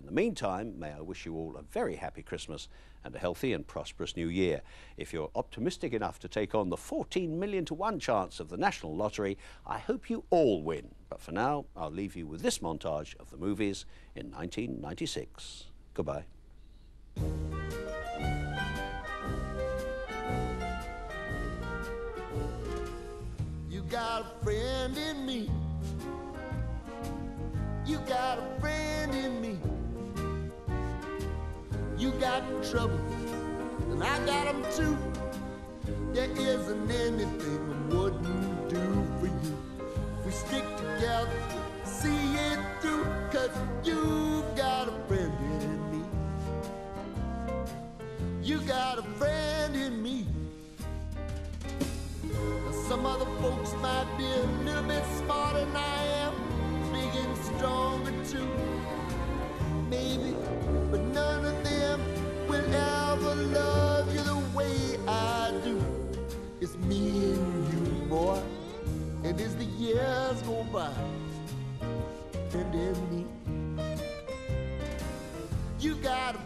In the meantime, may I wish you all a very happy Christmas and a healthy and prosperous new year. If you're optimistic enough to take on the 14 million to 1 chance of the National Lottery, I hope you all win. But for now, I'll leave you with this montage of the movies in 1996. Goodbye. You got a friend in me. You got a friend got trouble, and I got them too. There isn't anything I wouldn't do for you. We stick together, see it through, cause you got a friend in me. You got a friend in me. Now, some other folks might be a just me and you, boy. And as the years go by, tender me, you gotta